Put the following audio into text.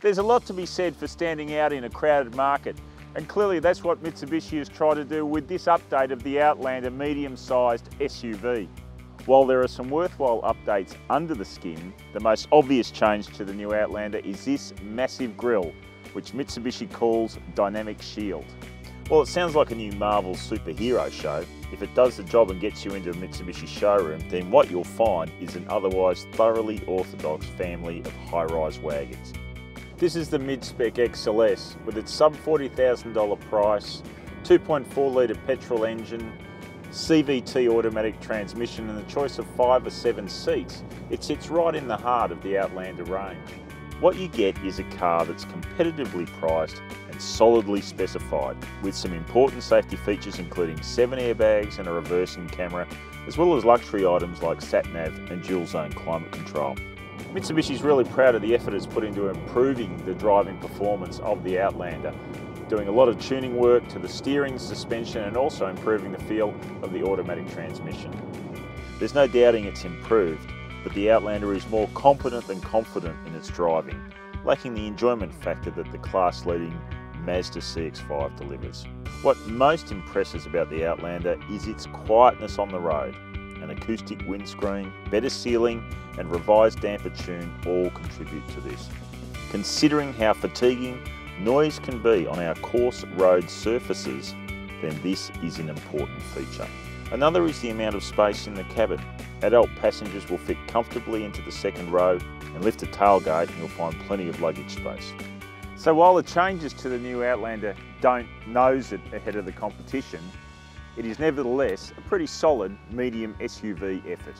There's a lot to be said for standing out in a crowded market, and clearly that's what Mitsubishi has tried to do with this update of the Outlander medium-sized SUV. While there are some worthwhile updates under the skin, the most obvious change to the new Outlander is this massive grille, which Mitsubishi calls Dynamic Shield. Well, it sounds like a new Marvel superhero show. If it does the job and gets you into a Mitsubishi showroom, then what you'll find is an otherwise thoroughly orthodox family of high-rise wagons. This is the mid-spec XLS with its sub $40,000 price, 2.4 litre petrol engine, CVT automatic transmission and the choice of five or seven seats. It sits right in the heart of the Outlander range. What you get is a car that's competitively priced and solidly specified, with some important safety features including seven airbags and a reversing camera, as well as luxury items like sat-nav and dual zone climate control. Mitsubishi is really proud of the effort it's put into improving the driving performance of the Outlander, doing a lot of tuning work to the steering, suspension and also improving the feel of the automatic transmission. There's no doubting it's improved, but the Outlander is more competent than confident in its driving, lacking the enjoyment factor that the class-leading Mazda CX-5 delivers. What most impresses about the Outlander is its quietness on the road. An acoustic windscreen, better sealing and revised damper tune all contribute to this. Considering how fatiguing noise can be on our coarse road surfaces, then this is an important feature. Another is the amount of space in the cabin. Adult passengers will fit comfortably into the second row and lift a tailgate and you'll find plenty of luggage space. So while the changes to the new Outlander don't nose it ahead of the competition, it is nevertheless a pretty solid medium SUV effort.